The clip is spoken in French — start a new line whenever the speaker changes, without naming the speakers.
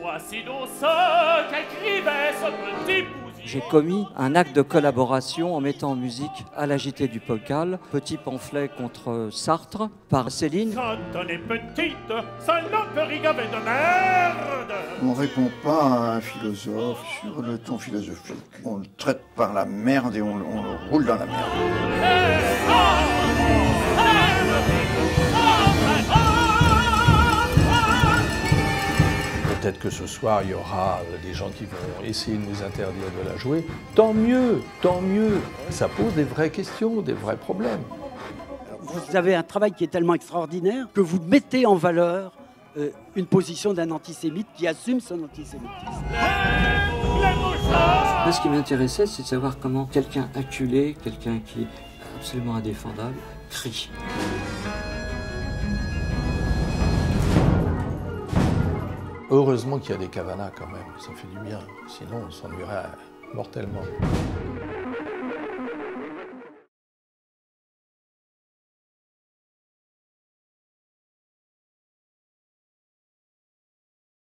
Voici donc ce qu'écrivait ce petit.
J'ai commis un acte de collaboration en mettant en musique à l'agité du Pocal, petit pamphlet contre Sartre par Céline.
Quand on est petite, saloperie de merde.
On répond pas à un philosophe sur le ton philosophique. On le traite par la merde et on, on le roule dans la merde.
Peut-être que ce soir, il y aura des gens qui vont essayer de nous interdire de la jouer. Tant mieux, tant mieux. Ça pose des vraies questions, des vrais problèmes.
Vous avez un travail qui est tellement extraordinaire que vous mettez en valeur euh, une position d'un antisémite qui assume son antisémitisme.
Moi, ce qui m'intéressait, c'est de savoir comment quelqu'un acculé, quelqu'un qui est absolument indéfendable, crie.
Heureusement qu'il y a des cavanas quand même, ça fait du bien. Sinon, on s'ennuierait mortellement.